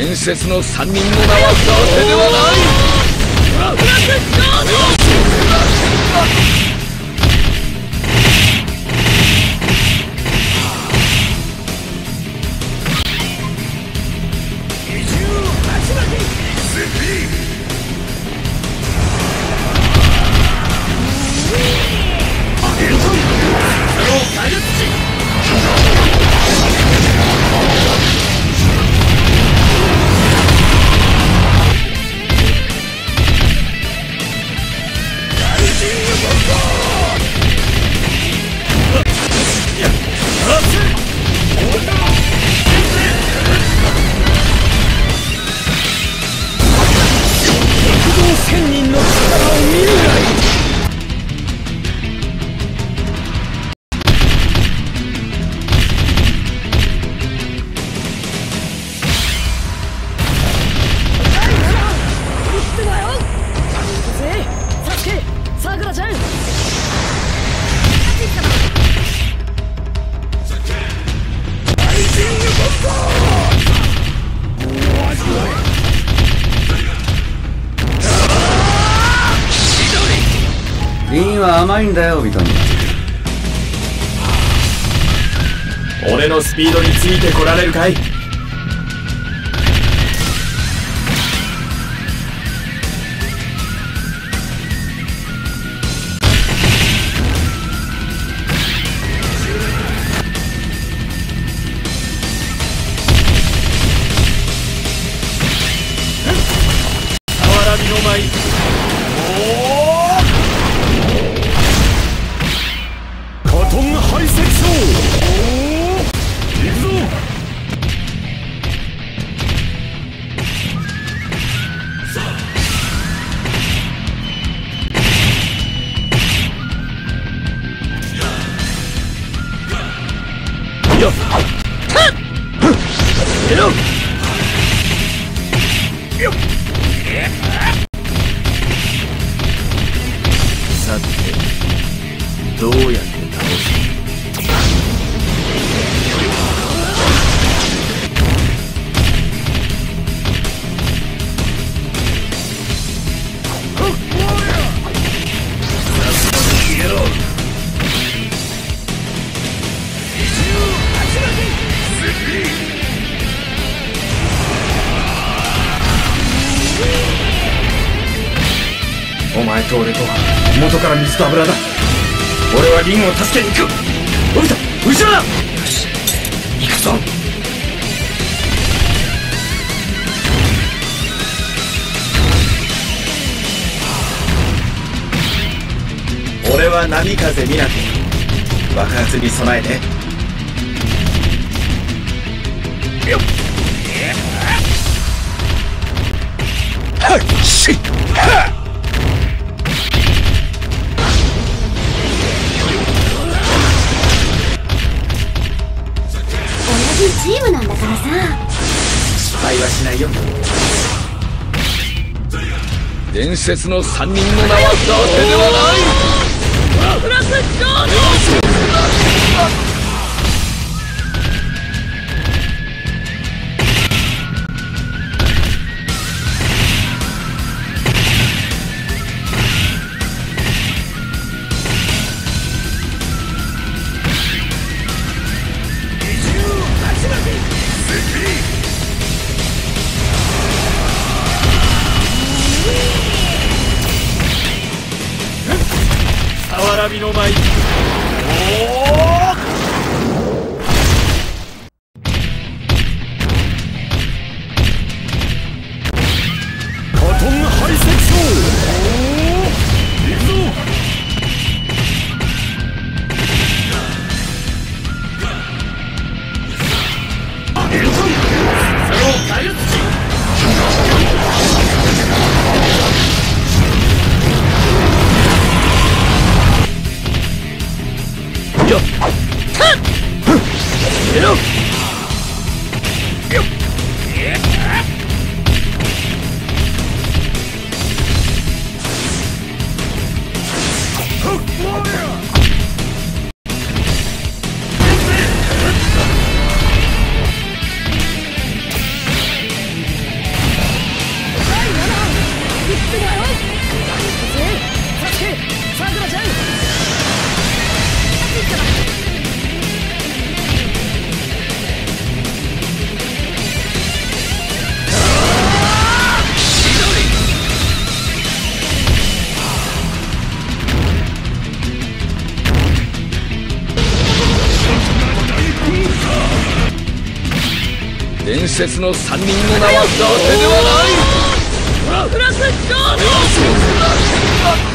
伝説の3人の名は伊達ではない？甘いんだよビトニ俺のスピードについてこられるかい？さてどうやってお前と俺と、元から水と油だ。俺はリンを助けに行く。降りた。後ろだ。よし行くぞ。俺は波風湊爆発に備えて。よっ。はいしっ。はっ。伝説の3人の名は伊達ではない。の前伝説の三人の名は伊達ではない？フラクション